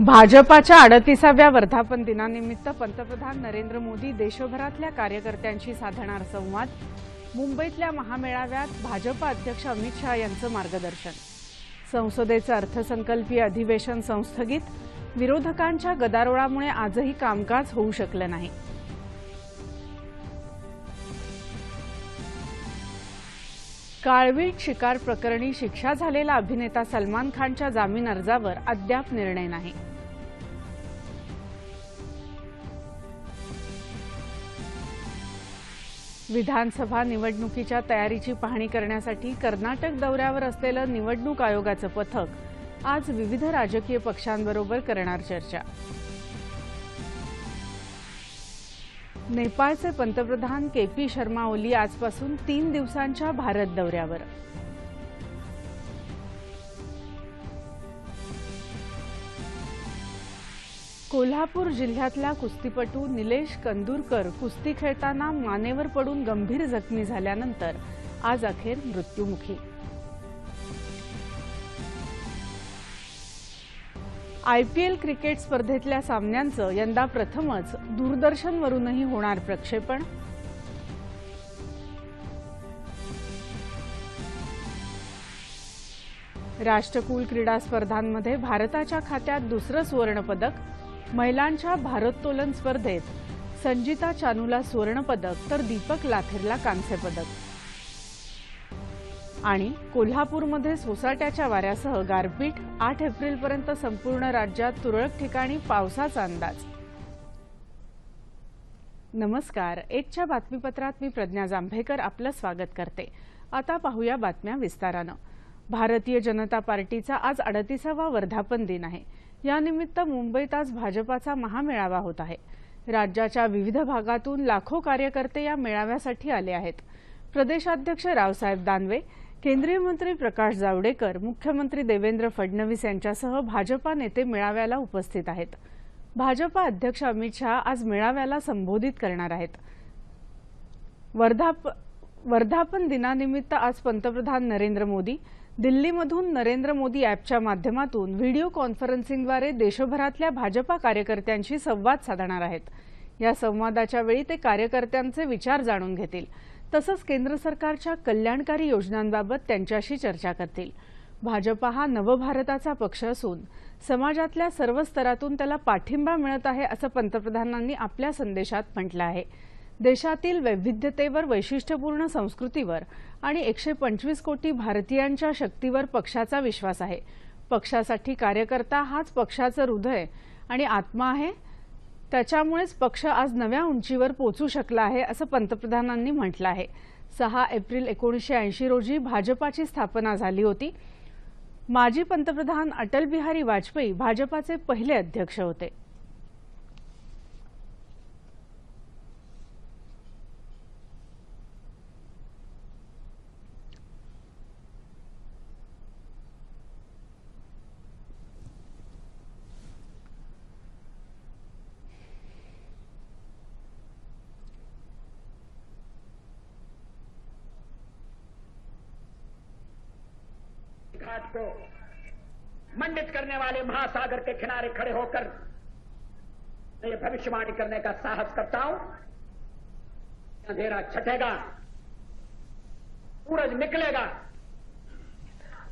भाजपाच्या अडतीसाव्या वर्धापन दिनानिमित्त पंतप्रधान नरेंद्र मोदी देशभरातल्या कार्यकर्त्यांशी साधणार संवाद. मुंबईतल्या महामेळाव्यात भाजपा अध्यक्ष अमित शहा यांचं मार्गदर्शन. संसदेचं अर्थसंकल्पीय अधिवेशन संस्थगित. विरोधकांच्या गदारोळामुळे आजही कामकाज होऊ शकलं नाही. काळवीट शिकार प्रकरणी शिक्षा झालेला अभिनेता सलमान खानच्या जामीन अर्जावर अद्याप निर्णय नाही. विधानसभा निवडणुकीच्या तयारीची पाहणी करण्यासाठी कर्नाटक दौऱ्यावर असलेलं निवडणूक आयोगाचं पथक आज विविध राजकीय पक्षांबरोबर करणार चर्चा. नेपाळचे पंतप्रधान के पी शर्मा ओली आजपासून तीन दिवसांच्या भारत दौऱ्यावर. कोल्हापूर जिल्ह्यातला कुस्तीपटू निलेश कंदूरकर कुस्ती खेळताना मानेवर पडून गंभीर जखमी झाल्यानंतर आज अखेर मृत्युमुखी. आयपीएल क्रिकेट स्पर्धेतल्या सामन्यांचं यंदा प्रथमच दूरदर्शनवरूनही होणार प्रक्षेपण. राष्ट्रकुल क्रीडा स्पर्धांमध्ये भारताच्या खात्यात दुसरं सुवर्णपदक महिलांच्या भारोत्तोलन स्पर्धेत संजिता चानूला सुवर्णपदक तर दीपक लाथेरला कांस्यपदक आणि कोल्हापूरमध्ये सोसाट्याच्या वाऱ्यासह गारपीट आठ एप्रिलपर्यंत संपूर्ण राज्यात तुरळक ठिकाणी पावसाचा अंदाज. नमस्कार. एकच्या बातमीपत्रात मी प्रज्ञा जांभेकर आपलं स्वागत करते. आता पाहूया बातम्या विस्तारानं. भारतीय जनता पार्टीचा आज अडतीसावा वर्धापन दिन आहे. यानिमित्त मुंबईत आज भाजपाचा महामेळावा होत आहे. राज्याच्या विविध भागातून लाखो कार्यकर्ते या मेळाव्यासाठी आले आहेत. प्रदेशाध्यक्ष रावसाहेब दानवे केंद्रीय मंत्री प्रकाश जावडेकर मुख्यमंत्री देवेंद्र फडणवीस यांच्यासह भाजपा नेते मेळाव्याला उपस्थित आहेत. भाजपा अध्यक्ष अमित शहा आज मेळाव्याला संबोधित करणार आहेत. वर्धाप वर्धापन दिनानिमित्त आज पंतप्रधान नरेंद्र मोदी दिल्लीमधून नरेंद्र मोदी ॲपच्या माध्यमातून व्हिडिओ कॉन्फरन्सिंगद्वारे देशभरातल्या भाजपा कार्यकर्त्यांशी संवाद साधणार आहेत. या संवादाच्या वेळी ते कार्यकर्त्यांचे विचार जाणून घेतील. तसंच केंद्र सरकारच्या कल्याणकारी योजनांबाबत त्यांच्याशी चर्चा करतील. भाजपा हा नवभारताचा पक्ष असून समाजातल्या सर्व स्तरातून त्याला पाठिंबा मिळत आहे असं पंतप्रधानांनी आपल्या संदेशात म्हटलं आहे. देशातील वैविध्यतेवर वैशिष्ट्यपूर्ण संस्कृतीवर आणि एकशे पंचवीस कोटी भारतीयांच्या शक्तीवर पक्षाचा विश्वास आहे. पक्षासाठी कार्यकर्ता हाच पक्षाचं हृदय आणि आत्मा आहे त्याच्यामुळेच पक्ष आज नव्या उंचीवर पोचू शकला आहे असं पंतप्रधानांनी म्हटलं आहे. सहा एप्रिल एकोणीसशे ऐंशी रोजी भाजपाची स्थापना झाली होती. माजी पंतप्रधान अटल बिहारी वाजपेयी भाजपाचे पहिले अध्यक्ष होते घाट को मंडित करने वाले महासागर के किनारे खड़े होकर मैं भविष्यवाणी करने का साहस करता हूं। अंधेरा छटेगा सूरज निकलेगा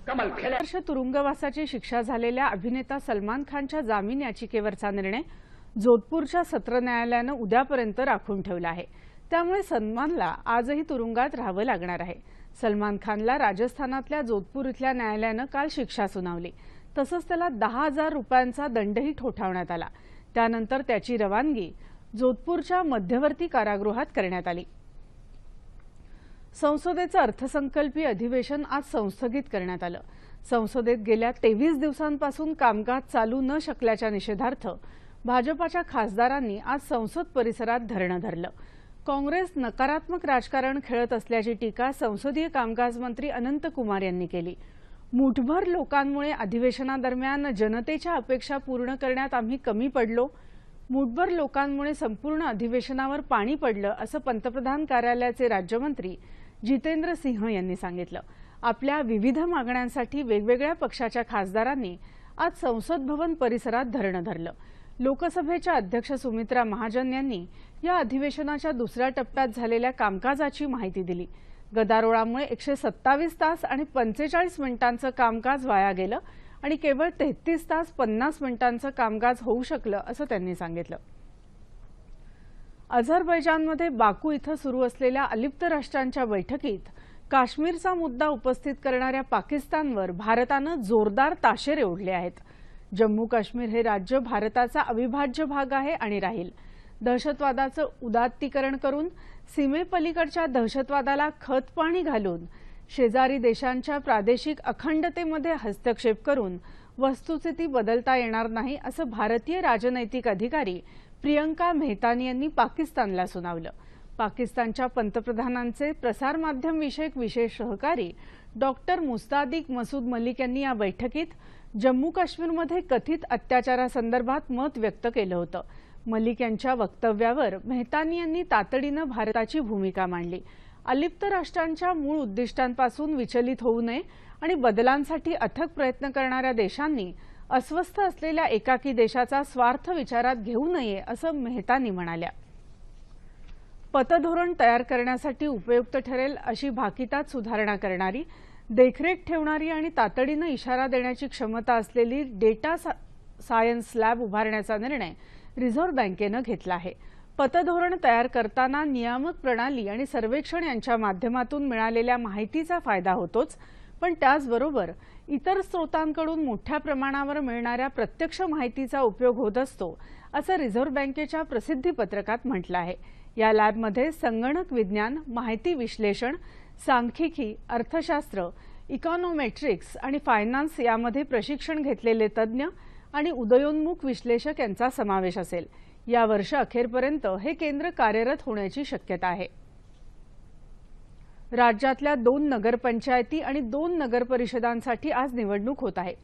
कमल खेले वर्ष तुरुंगवासाची शिक्षा झालेल्या अभिनेता सलमान खानच्या जामीन याचिकेवरचा निर्णय जोधपूरच्या सत्र न्यायालयानं उद्यापर्यंत राखून ठेवला आहे. त्यामुळे सलमानला आजही तुरुंगात राहावं लागणार आहे. सलमान खानला राजस्थानातल्या जोधपूर इथल्या न्यायालयानं काल शिक्षा सुनावली. तसंच त्याला दहा हजार रुपयांचा दंडही ठोठावण्यात आला. त्यानंतर त्याची रवानगी जोधपूरच्या मध्यवर्ती कारागृहात करण्यात आली. संसदेचं अर्थसंकल्पीय अधिवेशन आज संस्थगित करण्यात आलं. संसदेत गेल्या तेवीस दिवसांपासून कामकाज चालू न शकल्याच्या निषेधार्थ भाजपाच्या खासदारांनी आज संसद परिसरात धरणं धरलं. काँग्रेस नकारात्मक राजकारण खेळत असल्याची टीका संसदीय कामकाज मंत्री अनंत कुमार यांनी केली. मुठभर लोकांमुळे अधिवेशनादरम्यान जनतेच्या अपेक्षा पूर्ण करण्यात आम्ही कमी पडलो. मुठभर लोकांमुळे संपूर्ण अधिवेशनावर पाणी पडलं असं पंतप्रधान कार्यालयाचे राज्यमंत्री जितेंद्र सिंह यांनी सांगितलं. आपल्या विविध मागण्यांसाठी वेगवेगळ्या पक्षाच्या खासदारांनी आज संसद भवन परिसरात धरणं धरलं. लोकसभेच्या अध्यक्ष सुमित्रा महाजन यांनी या अधिवेशनाच्या दुसऱ्या टप्प्यात झालेल्या कामकाजाची माहिती दिली. गदारोळामुळे एकशे सत्तावीस तास आणि पंचेचाळीस मिनिटांचं कामकाज वाया गेलं आणि केवळ तेहतीस तास पन्नास मिनिटांचं कामकाज होऊ शकलं असं त्यांनी सांगितलं. अझरबैजानमध्ये बाकू इथं सुरू असलेल्या अलिप्त राष्ट्रांच्या बैठकीत काश्मीरचा मुद्दा उपस्थित करणाऱ्या पाकिस्तानवर भारतानं जोरदार ताशेरे ओढले आहेत. जम्मू काश्मीर हे राज्य भारताचा अविभाज्य भाग आहे आणि राहील. दहशतवादाचं उदात्तीकरण करून सीमेपलीकडच्या दहशतवादाला खतपाणी घालून शेजारी देशांच्या प्रादेशिक अखंडतेमध्ये हस्तक्षेप करून वस्तुस्थिती बदलता येणार नाही असं भारतीय राजनैतिक अधिकारी प्रियंका मेहतानी यांनी पाकिस्तानला सुनावलं. पाकिस्तानच्या पंतप्रधानांचे प्रसारमाध्यमविषयक विशेष सहकारी डॉक्टर मुस्तादिक मसूद मलिक यांनी या बैठकीत जम्मू काश्मीरमध्ये कथित अत्याचारासंदर्भात मत व्यक्त केलं होतं. मलिक यांच्या वक्तव्यावर मेहतानी यांनी तातडीनं भारताची भूमिका मांडली. अलिप्त राष्ट्रांच्या मूळ उद्दिष्टांपासून विचलित होऊ नये आणि बदलांसाठी अथक प्रयत्न करणाऱ्या देशांनी अस्वस्थ असलेल्या एकाकी देशाचा स्वार्थ विचारात घेऊ नये असं मेहतानी म्हणाल्या. पतधोरण तयार करण्यासाठी उपयुक्त ठरेल अशी भाकितात सुधारणा करणारी देखरेख ठेवणारी आणि तातडीनं इशारा देण्याची क्षमता असलेली डेटा सा- सायन्स लॅब उभारण्याचा निर्णय रिझर्व्ह बँकेनं घेतला आहे. पतधोरण तयार करताना नियामक प्रणाली आणि सर्वेक्षण यांच्या माध्यमातून मिळालेल्या माहितीचा फायदा होतोच पण त्याचबरोबर इतर स्रोतांकडून मोठ्या प्रमाणावर मिळणाऱ्या प्रत्यक्ष माहितीचा उपयोग होत असतो असं रिझर्व्ह बँकेच्या प्रसिद्धी पत्रकात म्हटलं आहे. या लॅबमध्ये संगणक विज्ञान माहिती विश्लेषण सांख्यिकी अर्थशास्त्र इकॉनॉमेट्रिक्स आणि फायनान्स यामध्ये प्रशिक्षण घेतलेले तज्ज्ञ आणि उदयोन्मुख विश्लेषक यांचा समावेश असेल. या वर्ष अखेरपर्यंत हे केंद्र कार्यरत होण्याची शक्यता आहे. राज्यातल्या दोन नगरपंचायती आणि दोन नगरपरिषदांसाठी आज निवडणूक होत आहे.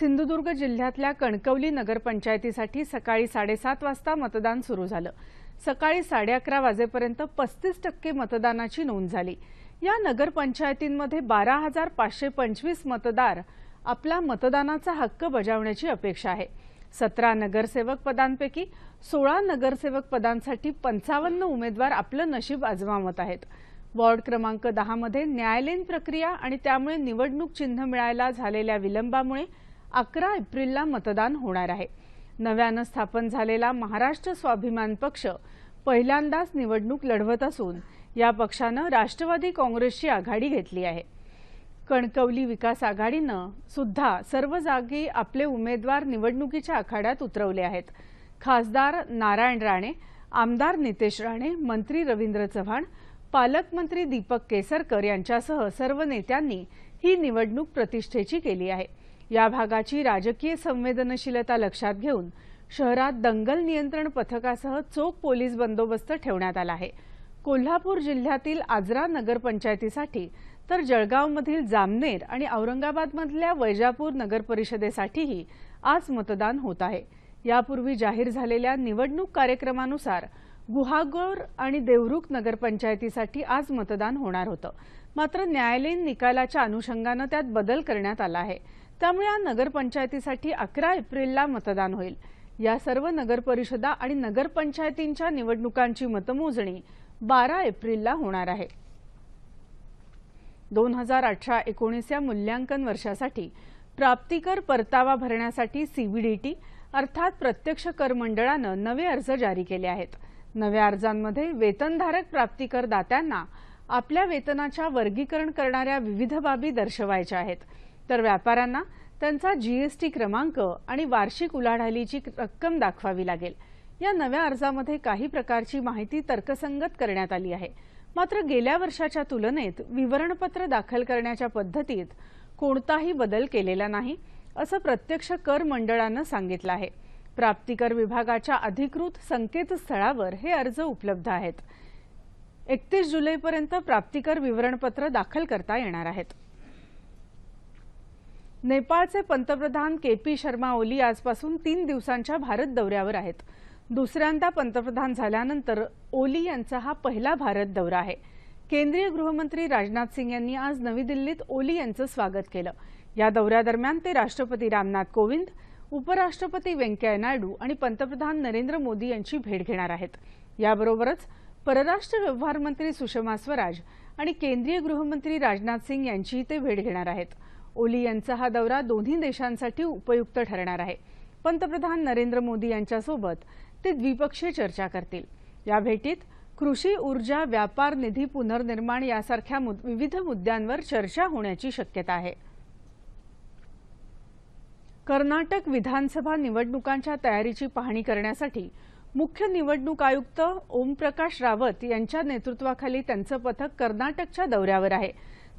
सिंधुदुर्ग जिल्ह्यातल्या कणकवली नगरपंचायतीसाठी सकाळी साडेसात वाजता मतदान सुरू झालं. सकाळी साडे अकरा वाजेपर्यंत पस्तीस टक्के मतदानाची नोंद झाली. या नगरपंचायतींमध्ये बारा हजार पाचशे पंचवीस मतदार आपला मतदानाचा हक्क बजावण्याची अपेक्षा आहे. सतरा नगरसेवक पदांपैकी सोळा नगरसेवक पदांसाठी पंचावन्न उमेदवार आपलं नशीब आजमावत आहेत. वॉर्ड क्रमांक दहामध्ये न्यायालयीन प्रक्रिया आणि त्यामुळे निवडणूक चिन्ह मिळायला झालेल्या विलंबामुळे अकरा एप्रिलला मतदान होणार आहे. नव्यानं स्थापन झालेला महाराष्ट्र स्वाभिमान पक्ष पहिल्यांदाच निवडणूक लढवत असून या पक्षानं राष्ट्रवादी काँग्रेसची आघाडी घेतली आहे. कणकवली विकास आघाडीनं सुद्धा सर्व जागी आपले उमेदवार निवडणुकीच्या आखाड्यात उतरवले आहेत. खासदार नारायण राणे आमदार नितेश राणे मंत्री रवींद्र चव्हाण पालकमंत्री दीपक केसरकर यांच्यासह सर्व नेत्यांनी ही निवडणूक प्रतिष्ठेची केली आहे. या भागाची राजकीय संवेदनशीलता लक्षात घेऊन शहरात दंगल नियंत्रण पथकासह चोख पोलीस बंदोबस्त ठेवण्यात आला आहे. कोल्हापूर जिल्ह्यातील आजरा नगरपंचायतीसाठी तर जळगावमधील जामनेर आणि औरंगाबादमधल्या वैजापूर नगरपरिषदेसाठीही आज मतदान होत आहे. यापूर्वी जाहीर झालेल्या निवडणूक कार्यक्रमानुसार गुहागोर आणि देवरुख नगरपंचायतीसाठी आज मतदान होणार होतं. मात्र न्यायालयीन निकालाच्या अनुषंगानं त्यात बदल करण्यात आला आहे. त्यामुळे या नगरपंचायतीसाठी अकरा एप्रिलला मतदान होईल. या सर्व नगरपरिषदा आणि नगरपंचायतींच्या निवडणुकांची मतमोजणी बारा एप्रिलला होणार आहे. दोन हजार अठरा एकोणीस या मूल्यांकन वर्षासाठी प्राप्तिकर परतावा भरण्यासाठी सीबीडीटी अर्थात प्रत्यक्ष कर मंडळानं नवे अर्ज जारी केले आहेत. नव्या अर्जांमध्ये वेतनधारक प्राप्तिकर दात्यांना आपल्या वेतनाच्या वर्गीकरण करणाऱ्या विविध बाबी दर्शवायच्या आहेत. तर व्यापाऱ्यांना त्यांचा जीएसटी क्रमांक आणि वार्षिक उलाढालीची रक्कम दाखवावी लागेल. या नव्या अर्जामध्ये काही प्रकारची माहिती तर्कसंगत करण्यात आली आहे. मात्र गेल्या वर्षाच्या तुलनेत विवरणपत्र दाखल करण्याच्या पद्धतीत कोणताही बदल केलेला नाही असं प्रत्यक्ष कर मंडळानं सांगितलं आहे. प्राप्तिकर विभागाच्या अधिकृत संकेतस्थळावर हे अर्ज उपलब्ध आहेत. एकतीस जुलैपर्यंत प्राप्तिकर विवरणपत्र दाखल करता येणार आहेत. नेपाळचे पंतप्रधान के पी शर्मा ओली आजपासून तीन दिवसांच्या भारत दौऱ्यावर आहेत. दुसऱ्यांदा पंतप्रधान झाल्यानंतर ओली यांचा हा पहिला भारत दौरा आहे. केंद्रीय गृहमंत्री राजनाथ सिंग यांनी आज नवी दिल्लीत ओली यांचं स्वागत केलं. या दौऱ्यादरम्यान ते राष्ट्रपती रामनाथ कोविंद उपराष्ट्रपती व्यंकय्या नायडू आणि पंतप्रधान नरेंद्र मोदी यांची भेट घेणार आहेत. याबरोबरच परराष्ट्र व्यवहार मंत्री सुषमा स्वराज आणि केंद्रीय गृहमंत्री राजनाथ सिंग यांचीही ते भेट घेणार आहेत. ओली यांचा हा दौरा दोन्ही देशांसाठी उपयुक्त ठरणार आहे. पंतप्रधान नरेंद्र मोदी यांच्यासोबत ते द्विपक्षीय चर्चा करतील. या भेटीत कृषी ऊर्जा व्यापार निधी पुनर्निर्माण यासारख्या मुद- विविध मुद्द्यांवर चर्चा होण्याची शक्यता आहे. कर्नाटक विधानसभा निवडणुकांच्या तयारीची पाहणी करण्यासाठी मुख्य निवडणूक आयुक्त ओमप्रकाश रावत यांच्या नेतृत्वाखाली त्यांचं पथक कर्नाटकच्या दौऱ्यावर आहे.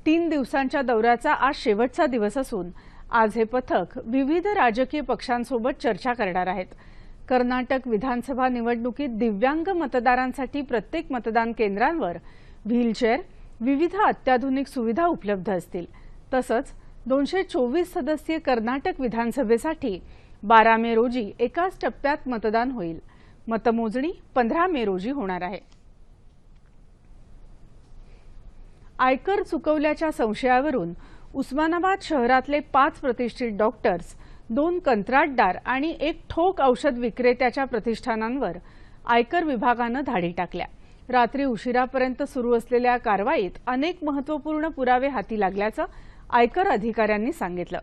तीन दिवसांच्या दौऱ्याचा आज शेवटचा दिवस असून आज हे पथक विविध राजकीय पक्षांसोबत चर्चा करणार आहेत. कर्नाटक विधानसभा निवडणुकीत दिव्यांग मतदारांसाठी प्रत्येक मतदान केंद्रांवर व्हीलचेअर विविध अत्याधुनिक सुविधा उपलब्ध असतील. तसंच दोनशे चोवीस सदस्यीय कर्नाटक विधानसभेसाठी बारा मे रोजी एकाच टप्प्यात मतदान होईल. मतमोजणी पंधरा मे रोजी होणार आहे. आयकर चुकवल्याच्या संशयावरून उस्मानाबाद शहरातले पाच प्रतिष्ठित डॉक्टर्स दोन कंत्राटदार आणि एक ठोक औषध विक्रेत्याच्या प्रतिष्ठानांवर आयकर विभागानं धाडी टाकल्या. रात्री उशिरापर्यंत सुरू असलेल्या कारवाईत अनेक महत्त्वपूर्ण पुरावे हाती लागल्याचं आयकर अधिकाऱ्यांनी सांगितलं.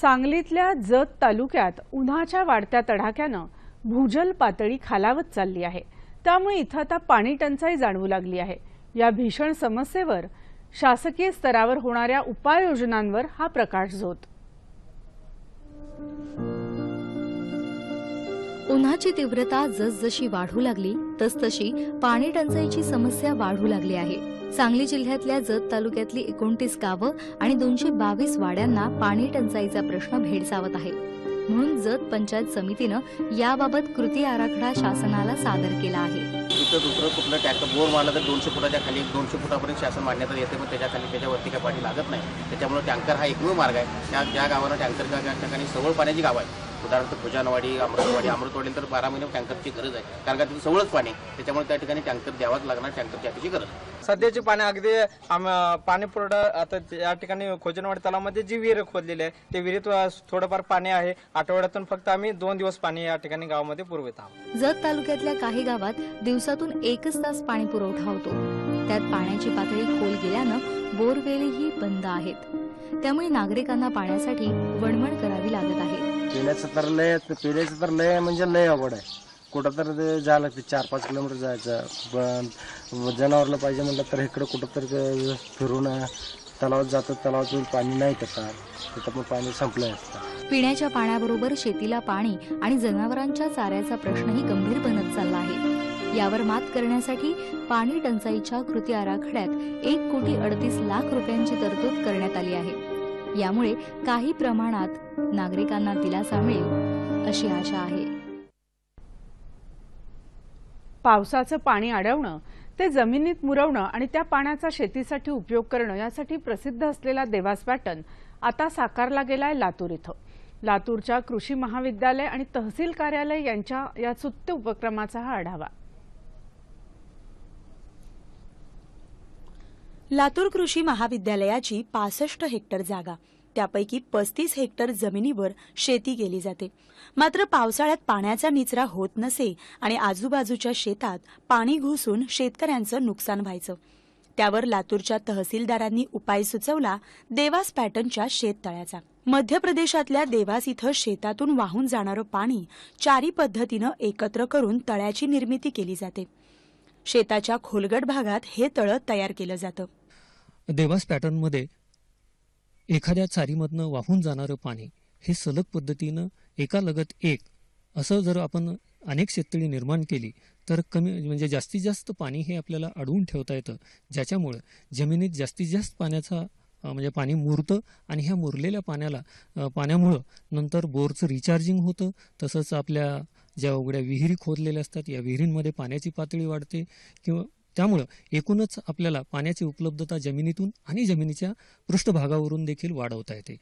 सांगलीतल्या जत तालुक्यात उन्हाच्या वाढत्या तडाख्यानं भूजल पातळी खालावत चालली आहे. त्यामुळे इथं आता पाणी टंचाई जाणवू लागली आहे. या भीषण समस्येवर शासकीय स्तरावर होणाऱ्या उपाययोजनांवर हा प्रकाश झोत उन्हाची तीव्रता जसजशी वाढू लागली तसतशी पाणी टंचाईची समस्या वाढू लागली आहे. सांगली जिल्ह्यातल्या जत तालुक्यातली एकोणतीस गावं आणि दोनशे बावीस वाड्यांना पाणी टंचाईचा प्रश्न भेडसावत आहे. म्हणून जत पंचायत समितीनं याबाबत कृती आराखडा शासनाला सादर केला आहे. इथं दुसरं कुठलं टॅक्टर बोर मारला तर दोनशे फुटाच्या खाली दोनशे फुटापर्यंत शासन मान्यता येते पण त्याच्याखाली त्याच्यावरती काय पाणी लागत नाही. त्याच्यामुळे टँकर हा एकमेव मार्ग आहे. त्या ज्या गावाला टँकर ठिकाणी सवळ पाण्याची गाव आहे. उदाहरणार्थ भुजानवाडी अमृतवाडी अमृतवाडी तर बारा महिने टँकरची गरज आहे. कारण का तिथे सवळच पाणी. त्याच्यामुळे त्या ठिकाणी टँकर द्यावाच लागणार टँकरची अतिशय गरज आहे. सध्याची पाणी अगदी आम- पाणी पुरवठा आता या ठिकाणी खोजनवाडी तलावामध्ये जी विहीर खोदलेली आहे त्या विहिरीत थोडंफार पाणी आहे. आठवड्यातून फक्त आम्ही दोन दिवस पाणी या ठिकाणी गावामध्ये पुरवित आहोत. जत तालुक्यातल्या काही गावात दिवसातून एकच तास पाणी पुरवठा होतो. त्यात पाण्याची पातळी खोल गेल्यानं बोरवेलही बंद आहेत. त्यामुळे नागरिकांना पाण्यासाठी वणवण करावी लागत आहे. पिण्याचं तर लय पिण्याचं तर लय म्हणजे लय अवघड आहे. कुठं तर ते जायला लागते चार पाच किलोमीटर जायचं. पण जनावरला पाहिजे म्हटलं तर इकडं कुठं तर फिरून तलावात जातं तलावातून पाणी नाही करतात तिथं पण पाणी संपलं असतं पिण्याच्या पाण्याबरोबर शेतीला पाणी आणि जनावरांच्या चाऱ्याचा प्रश्नही गंभीर बनत चालला आहे. यावर मात करण्यासाठी पाणी टंचाईच्या कृती आराखड्यात एक कोटी अडतीस लाख रुपयांची तरतूद करण्यात आली आहे. यामुळे काही प्रमाणात नागरिकांना दिलासा मिळेल अशी आशा आहे. पावसाचं पाणी अडवणं ते जमिनीत मुरवणं आणि त्या पाण्याचा शेतीसाठी उपयोग करणं यासाठी प्रसिद्ध असलेला देवास पॅटर्न आता साकारला गेलाय लातूर इथं. लातूरच्या कृषी महाविद्यालय आणि तहसील कार्यालय यांच्या या सुत्य उपक्रमाचा हा आढावा. लातूर कृषी महाविद्यालयाची पासष्ट हेक्टर जागा. त्यापैकी पस्तीस हेक्टर जमिनीवर शेती केली जाते. मात्र पावसाळ्यात पाण्याचा निचरा होत नसे आणि आजूबाजूच्या शेतात पाणी घुसून शेतकऱ्यांचं नुकसान व्हायचं. त्यावर लातूरच्या तहसीलदारांनी उपाय सुचवला देवास पॅटर्नच्या शेततळ्याचा. मध्य प्रदेशातल्या देवास इथं शेतातून वाहून जाणारं पाणी चारी पद्धतीनं एकत्र करून तळ्याची निर्मिती केली जाते. शेताच्या खोलगट भागात हे तळं तयार केलं जातं. देवास पॅटर्नमध्ये एखाद्या चारीमधनं वाहून जाणारं पाणी हे सलग पद्धतीनं एका लगत एक असं जर आपण अनेक शेततळी निर्माण केली तर कमी म्हणजे जास्तीत जास्त पाणी हे आपल्याला अडवून ठेवता येतं. ज्याच्यामुळं जमिनीत जास्तीत जास्त पाण्याचा म्हणजे पाणी मुरतं आणि ह्या मुरलेल्या पाण्याला पाण्यामुळं नंतर बोरचं रिचार्जिंग होतं. तसंच आपल्या ज्या उघड्या विहिरी खोदलेल्या असतात या विहिरींमध्ये पाण्याची पातळी वाढते किंवा त्यामुळं एकूणच आपल्याला पाण्याची उपलब्धता जमिनीतून आणि जमिनीच्या पृष्ठभागावरून देखील वाढवता येते.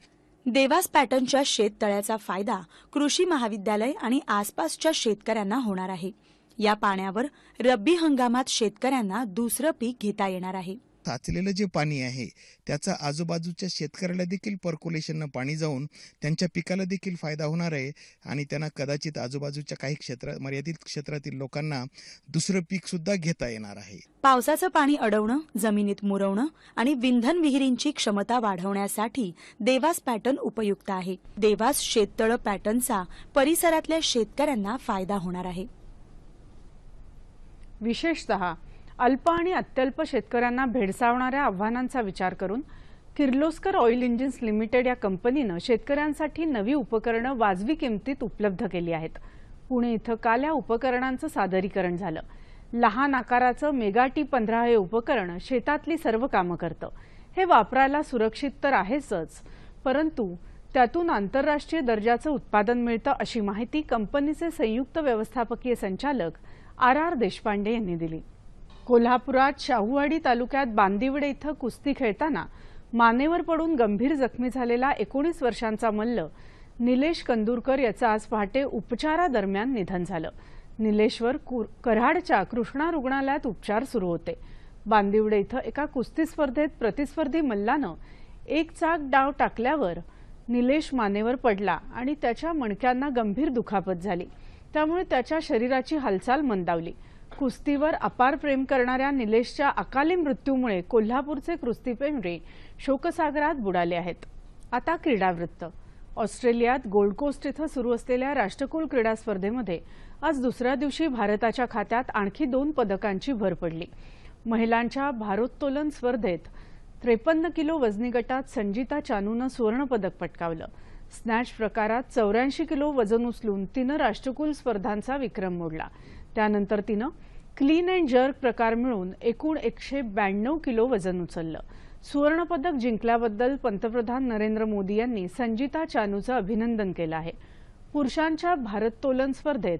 देवास पॅटर्नच्या शेततळ्याचा फायदा कृषी महाविद्यालय आणि आसपासच्या शेतकऱ्यांना होणार आहे. या पाण्यावर रब्बी हंगामात शेतकऱ्यांना दुसरं पीक घेता येणार आहे. साचलेलं जे पाणी आहे त्याचा आजूबाजूच्या शेतकऱ्याला देखील पर्क्युलेशननं पाणी जाऊन त्यांच्या पिकाला देखील फायदा होणार आहे आणि त्यांना कदाचित आजूबाजूच्या काही क्षेत्र मर्यादित क्षेत्रातील लोकांना दुसरं पीक सुद्धा घेता येणार आहे. पावसाचं पाणी अडवणं जमिनीत मुरवणं आणि विंधन विहिरींची क्षमता वाढवण्यासाठी देवास पॅटर्न उपयुक्त आहे. देवास शेततळ पॅटर्नचा परिसरातल्या शेतकऱ्यांना फायदा होणार आहे. विशेषतः अल्प आणि अत्यल्प शेतकऱ्यांना भेडसावणाऱ्या आव्हानांचा विचार करून किर्लोस्कर ऑइल इंजिन्स लिमिटेड या कंपनीनं शेतकऱ्यांसाठी नवी उपकरणं वाजवी किमतीत उपलब्ध केली आहेत. पुणे इथं काल या उपकरणांचं सादरीकरण झालं. लहान आकाराचं मेगाटी पंधरा हे उपकरण शेतातली सर्व कामं करतं. हे वापरायला सुरक्षित तर आहेच परंतु त्यातून आंतरराष्ट्रीय दर्जाचं उत्पादन मिळतं अशी माहिती कंपनीचे संयुक्त व्यवस्थापकीय संचालक आर आर देशपांडे यांनी दिली. कोल्हापुरात शाहूवाडी तालुक्यात बांदिवडे इथं कुस्ती खेळताना मानेवर पडून गंभीर जखमी झालेला एकोणीस वर्षांचा मल्ल निलेश कंदूरकर याचं आज पहाटे उपचारादरम्यान निधन झालं. निलेशवर कराडच्या कृष्णा रुग्णालयात उपचार सुरू होते. बांदिवडे इथं एका कुस्ती स्पर्धेत प्रतिस्पर्धी मल्लानं एक चाक डाव टाकल्यावर निलेश मानेवर पडला आणि त्याच्या मणक्यांना गंभीर दुखापत झाली. त्यामुळे त्याच्या शरीराची हालचाल मंदावली. कुस्तीवर अपार प्रेम करणाऱ्या निलेशच्या अकाली मृत्यूमुळे कोल्हापूरचे कुस्तीप्रेमी शोकसागरात बुडाले आहेत. आता क्रीडावृत्त. ऑस्ट्रेलियात गोल्ड कोस्ट इथं सुरू असलेल्या राष्ट्रकुल क्रीडा स्पर्धेमध्ये आज दुसऱ्या दिवशी भारताच्या खात्यात आणखी दोन पदकांची भर पडली. महिलांच्या भारोत्तोलन स्पर्धेत त्रेपन्न किलो वजनी गटात संजिता चानूनं सुवर्णपदक पटकावलं. स्नॅच प्रकारात चौऱ्याऐंशी किलो वजन उचलून तिनं राष्ट्रकुल स्पर्धांचा विक्रम मोडला. त्यानंतर तिनं क्लीन अँड जर्क प्रकार मिळून एकूण एकशे ब्याण्णव किलो वजन उचललं. सुवर्णपदक जिंकल्याबद्दल पंतप्रधान नरेंद्र मोदी यांनी संजिता चानूचं अभिनंदन केलं आहे. पुरुषांच्या भारतोलन स्पर्धेत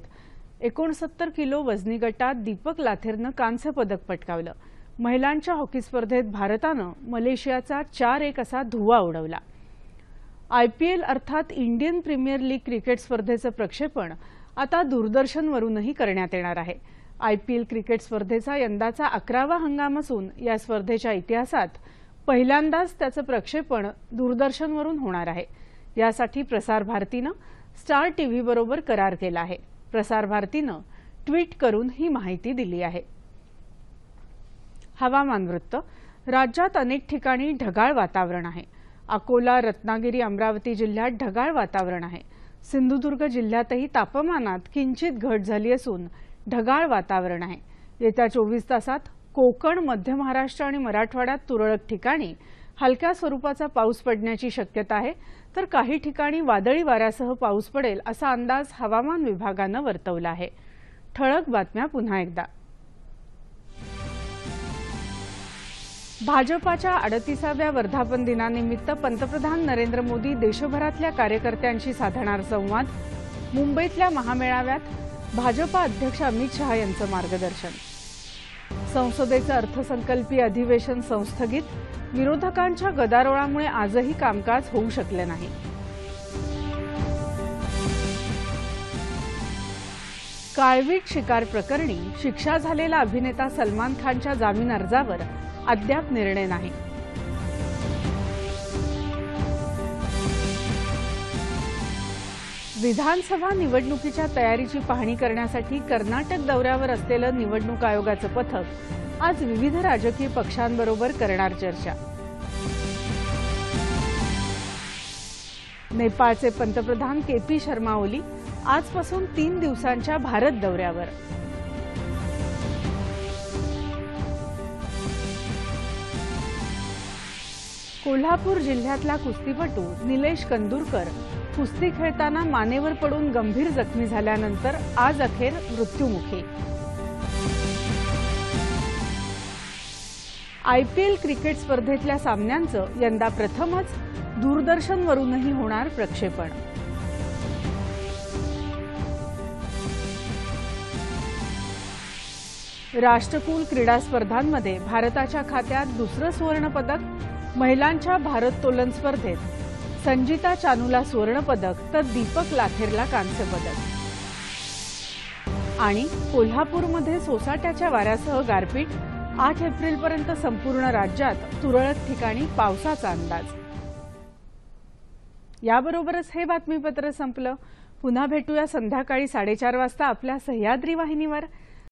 एकोणसत्तर किलो वजनी गटात दीपक लाथेरनं कांस्य पदक पटकावलं. महिलांच्या हॉकी स्पर्धेत भारतानं मलेशियाचा चार एक असा धुव्वा उडवला. आयपीएल अर्थात इंडियन प्रीमियर लीग क्रिकेट स्पर्धेचं प्रक्षेपण आता दूरदर्शनवरूनही करण्यात येणार आहे. आयपीएल क्रिकेट स्पर्धेचा यंदाचा अकरावा हंगाम असून या स्पर्धेच्या इतिहासात पहिल्यांदाच त्याचं प्रक्षेपण दूरदर्शनवरून होणार आहे. यासाठी प्रसार भारतीनं स्टार टीव्ही बरोबर करार केला आहे. प्रसार भारतीनं ट्विट करून ही माहिती दिली आहे. हवामान वृत्त. राज्यात अनेक ठिकाणी ढगाळ वातावरण आहे. अकोला रत्नागिरी अमरावती जिल्ह्यात ढगाळ वातावरण आहे. सिंधुदुर्ग जिल्ह्यातही तापमानात किंचित घट झाली असून ढगाळ वातावरण आहे. येत्या चोवीस तासात कोकण मध्य महाराष्ट्र आणि मराठवाड्यात तुरळक ठिकाणी हलक्या स्वरूपाचा पाऊस पडण्याची शक्यता आहे. तर काही ठिकाणी वादळी वाऱ्यासह पाऊस पडेल असा अंदाज हवामान विभागानं वर्तवला आहे. ठळक बातम्या पुन्हा एकदा. भाजपाच्या अडतीसाव्या वर्धापन दिनानिमित्त पंतप्रधान नरेंद्र मोदी देशभरातल्या कार्यकर्त्यांशी साधणार संवाद. मुंबईतल्या महामेळाव्यात भाजपा अध्यक्ष अमित शहा यांचं मार्गदर्शन. संसदेचं अर्थसंकल्पीय अधिवेशन संस्थगित. विरोधकांच्या गदारोळामुळे आजही कामकाज होऊ शकले नाही. काळवीट शिकार प्रकरणी शिक्षा झालेला अभिनेता सलमान खानच्या जामीन अर्जावर अद्याप निर्णय नाही. विधानसभा निवडणुकीच्या तयारीची पाहणी करण्यासाठी कर्नाटक दौऱ्यावर असलेलं निवडणूक आयोगाचं पथक आज विविध राजकीय पक्षांबरोबर करणार चर्चा. नेपाळचे पंतप्रधान के पी शर्मा ओली आजपासून तीन दिवसांच्या भारत दौऱ्यावर. कोल्हापूर जिल्ह्यातला कुस्तीपटू निलेश कंदूरकर. कुस्ती खेळताना मानेवर पडून गंभीर जखमी झाल्यानंतर आज अखेर मृत्यूमुखी. आयपीएल क्रिकेट स्पर्धेतल्या सामन्यांचं यंदा प्रथमच दूरदर्शनवरूनही होणार प्रक्षेपण. राष्ट्रकुल क्रीडा स्पर्धांमध्ये भारताच्या खात्यात दुसरं सुवर्णपदक महिलांच्या भारोत्तोलन स्पर्धेत संजिता चानूला सुवर्णपदक तर दीपक लाथेरला कांस्य पदक. आणि कोल्हापूरमध्ये सोसाट्याच्या वाऱ्यासह गारपीट आठ एप्रिलपर्यंत संपूर्ण राज्यात तुरळक ठिकाणी पावसाचा अंदाज. याबरोबरच हे बातमीपत्र संपलं. पुन्हा भेटूया संध्याकाळी साडेचार वाजता आपल्या सह्याद्री वाहिनीवर.